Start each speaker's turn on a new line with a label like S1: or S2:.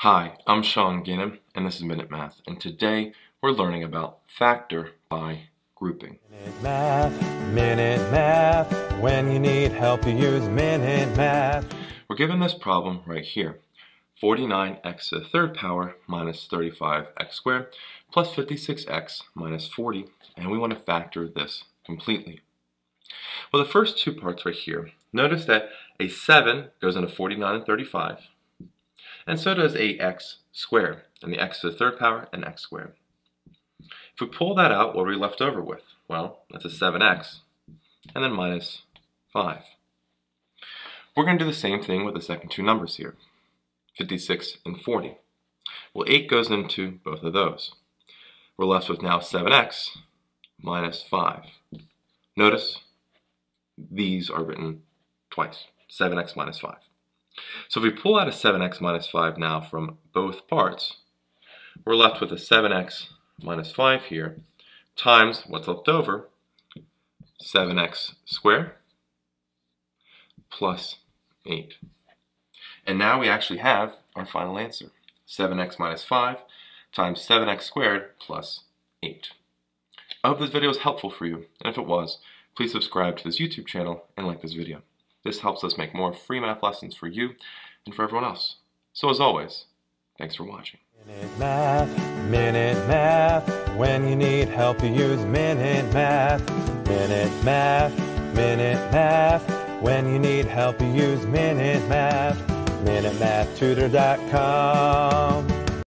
S1: Hi, I'm Sean Gannon, and this is Minute Math, and today we're learning about factor by grouping.
S2: Minute Math, Minute Math, when you need help you use Minute Math.
S1: We're given this problem right here. 49x to the third power minus 35x squared plus 56x minus 40, and we want to factor this completely. Well, the first two parts right here, notice that a 7 goes into 49 and 35, and so does a x squared, and the x to the third power and x squared. If we pull that out, what are we left over with? Well, that's a 7x, and then minus 5. We're going to do the same thing with the second two numbers here, 56 and 40. Well, 8 goes into both of those. We're left with now 7x minus 5. Notice these are written twice, 7x minus 5. So if we pull out a 7x minus 5 now from both parts, we're left with a 7x minus 5 here times what's left over, 7x squared plus 8. And now we actually have our final answer, 7x minus 5 times 7x squared plus 8. I hope this video was helpful for you, and if it was, please subscribe to this YouTube channel and like this video. This helps us make more free math lessons for you and for everyone else. So as always, thanks for watching.
S2: Minute Math, Minute Math, when you need help you use Minute Math. Minute Math, Minute Math, when you need help you use Minute Math. MinuteMathTutor.com